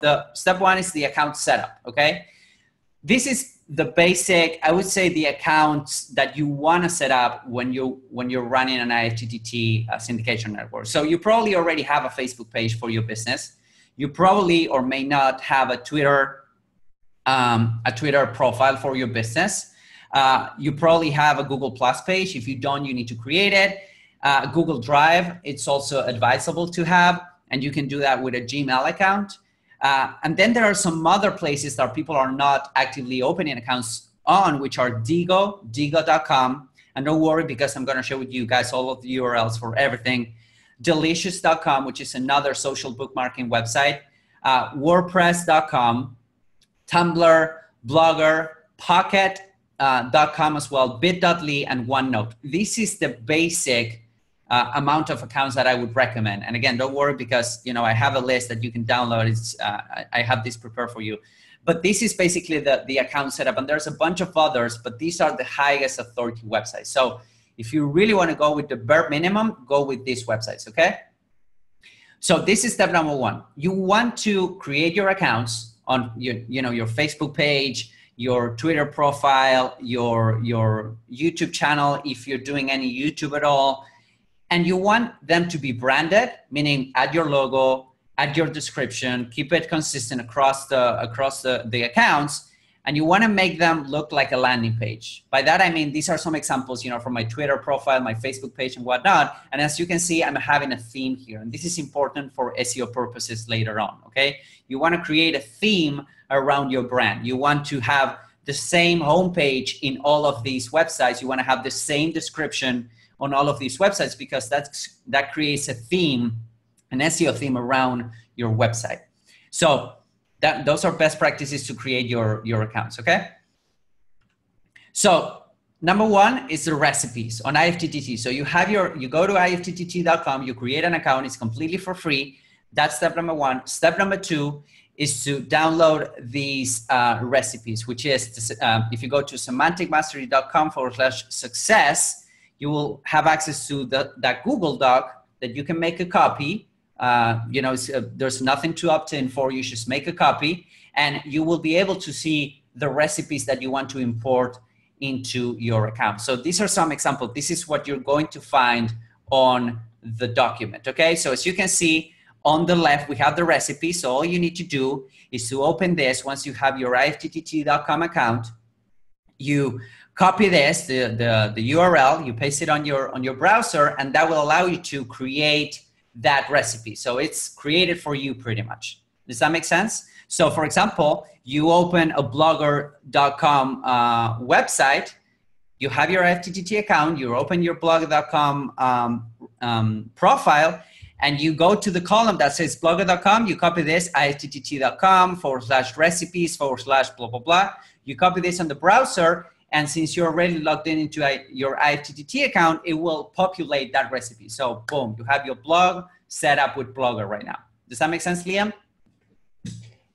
the step one is the account setup. Okay, this is the basic. I would say the accounts that you want to set up when you when you're running an IFTTT uh, syndication network. So you probably already have a Facebook page for your business. You probably or may not have a Twitter um, a Twitter profile for your business. Uh, you probably have a Google Plus page. If you don't, you need to create it. Uh, Google Drive, it's also advisable to have, and you can do that with a Gmail account. Uh, and then there are some other places that people are not actively opening accounts on, which are Diigo, Diigo.com. And don't worry because I'm going to share with you guys all of the URLs for everything. Delicious.com, which is another social bookmarking website. Uh, WordPress.com, Tumblr, Blogger, Pocket.com uh, as well, bit.ly, and OneNote. This is the basic uh, amount of accounts that I would recommend. And again, don't worry because you know I have a list that you can download. It's uh, I have this prepared for you. But this is basically the, the account setup, and there's a bunch of others, but these are the highest authority websites. So if you really want to go with the bare minimum, go with these websites, okay? So this is step number one. You want to create your accounts on your, you know, your Facebook page, your Twitter profile, your your YouTube channel, if you're doing any YouTube at all and you want them to be branded meaning add your logo add your description keep it consistent across the across the, the accounts and you want to make them look like a landing page. By that i mean these are some examples you know from my twitter profile my facebook page and whatnot. And as you can see i'm having a theme here and this is important for seo purposes later on okay? You want to create a theme around your brand. You want to have the same homepage in all of these websites. You want to have the same description on all of these websites because that's that creates a theme an seo theme around your website. So that those are best practices to create your your accounts okay? So number one is the recipes on ifttt so you have your you go to ifttt.com you create an account it's completely for free. That's step number one. Step number two is to download these uh, recipes which is uh, if you go to semanticmastery.com forward slash success you will have access to the, that Google Doc that you can make a copy. Uh, you know, uh, there's nothing to opt in for. You just make a copy, and you will be able to see the recipes that you want to import into your account. So these are some examples. This is what you're going to find on the document. Okay, so as you can see on the left, we have the recipe. So all you need to do is to open this once you have your ifttt.com account. You copy this, the, the, the URL, you paste it on your, on your browser, and that will allow you to create that recipe. So it's created for you pretty much. Does that make sense? So for example, you open a blogger.com uh, website, you have your FTTT account, you open your blogger.com um, um, profile, and you go to the column that says blogger.com, you copy this, ifttt.com forward slash recipes forward slash blah, blah, blah. You copy this on the browser, and since you're already logged in into your IFTTT account, it will populate that recipe. So boom, you have your blog set up with Blogger right now. Does that make sense, Liam?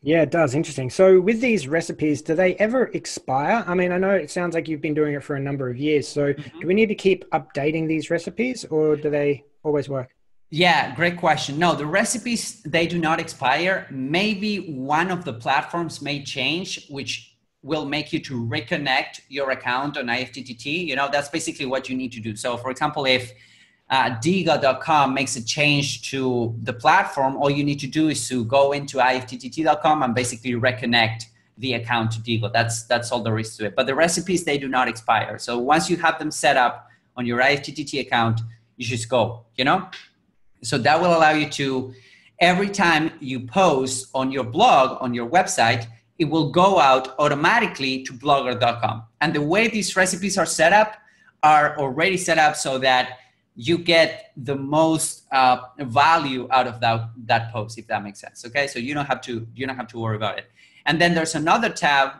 Yeah, it does. Interesting. So, with these recipes, do they ever expire? I mean, I know it sounds like you've been doing it for a number of years. So, mm-hmm. do we need to keep updating these recipes or do they always work? Yeah, great question. No, the recipes, they do not expire. Maybe one of the platforms may change, which will make you to reconnect your account on IFTTT. You know, that's basically what you need to do. So, for example, if uh, Diigo.com makes a change to the platform, all you need to do is to go into IFTTT.com and basically reconnect the account to Diigo. That's that's all there is to it. But the recipes they do not expire. So once you have them set up on your IFTTT account, you just go. You know, so that will allow you to every time you post on your blog on your website it will go out automatically to blogger.com. And the way these recipes are set up are already set up so that you get the most uh, value out of that, that post, if that makes sense. Okay, so you don't have to you don't have to worry about it. And then there's another tab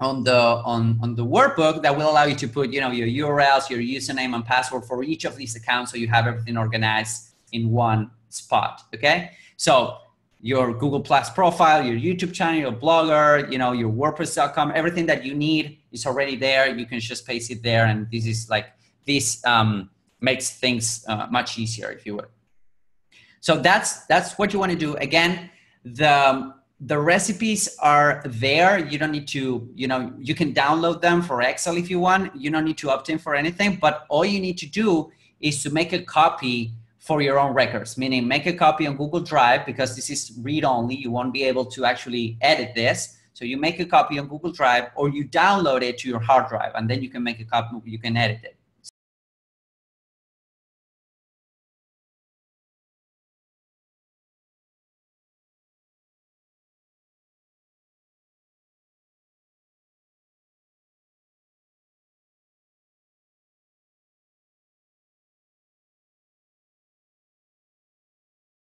on the on, on the workbook that will allow you to put you know your URLs, your username and password for each of these accounts, so you have everything organized in one spot. Okay, so your Google Plus profile, your YouTube channel, your blogger, you know, your WordPress.com, everything that you need is already there. You can just paste it there, and this is like this um, makes things uh, much easier, if you would. So that's that's what you want to do. Again, the the recipes are there. You don't need to, you know, you can download them for Excel if you want. You don't need to opt in for anything, but all you need to do is to make a copy for your own records, meaning make a copy on Google Drive because this is read only. You won't be able to actually edit this. So you make a copy on Google Drive or you download it to your hard drive and then you can make a copy, you can edit it.